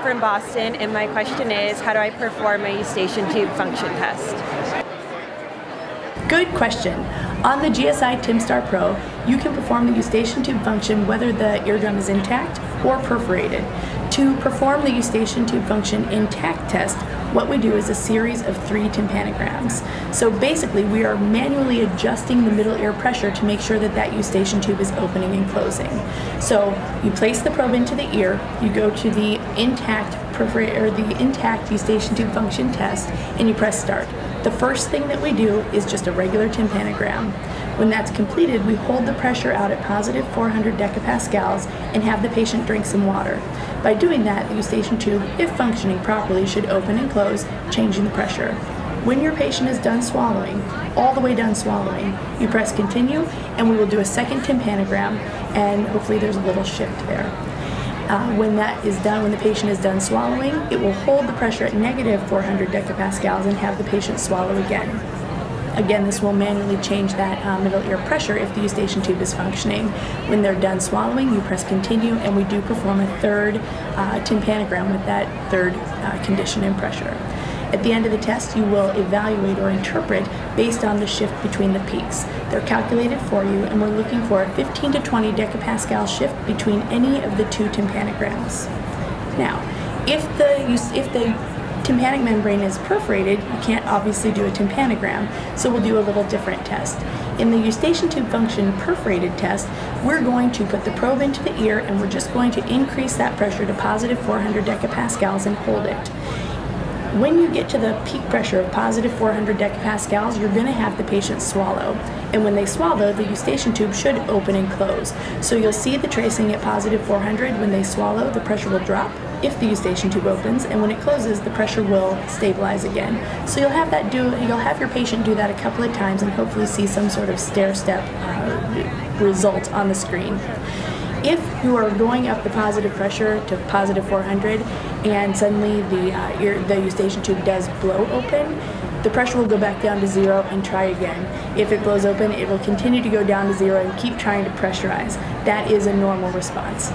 from Boston, and my question is how do I perform a eustachian tube function test? Good question. On the GSI TympStar Pro, you can perform the eustachian tube function whether the eardrum is intact or perforated. To perform the eustachian tube function intact test, what we do is a series of three tympanograms. So basically, we are manually adjusting the middle ear pressure to make sure that that eustachian tube is opening and closing. So you place the probe into the ear, you go to the intact or the intact eustachian tube function test, and you press start. The first thing that we do is just a regular tympanogram. When that's completed, we hold the pressure out at positive 400 decapascals and have the patient drink some water. By doing that, the eustachian tube, if functioning properly, should open and close, changing the pressure. When your patient is done swallowing, all the way done swallowing, you press continue and we will do a second tympanogram and hopefully there's a little shift there. Uh, when that is done, when the patient is done swallowing, it will hold the pressure at negative 400 decapascals and have the patient swallow again. Again, this will manually change that uh, middle ear pressure if the eustachian tube is functioning. When they're done swallowing, you press continue, and we do perform a third uh, tympanogram with that third uh, condition and pressure. At the end of the test, you will evaluate or interpret based on the shift between the peaks. They're calculated for you, and we're looking for a 15 to 20 decapascal shift between any of the two tympanograms. Now, if the, if the tympanic membrane is perforated, you can't obviously do a tympanogram, so we'll do a little different test. In the eustachian tube function perforated test, we're going to put the probe into the ear and we're just going to increase that pressure to positive 400 decapascals and hold it. When you get to the peak pressure of positive 400 decapascals, you're going to have the patient swallow. And when they swallow, the eustachian tube should open and close. So you'll see the tracing at positive 400. When they swallow, the pressure will drop if the eustachian tube opens, and when it closes, the pressure will stabilize again. So you'll have that do, you'll have your patient do that a couple of times and hopefully see some sort of stair-step uh, result on the screen. If you are going up the positive pressure to positive 400 and suddenly the, uh, ear, the eustachian tube does blow open, the pressure will go back down to zero and try again. If it blows open, it will continue to go down to zero and keep trying to pressurize. That is a normal response.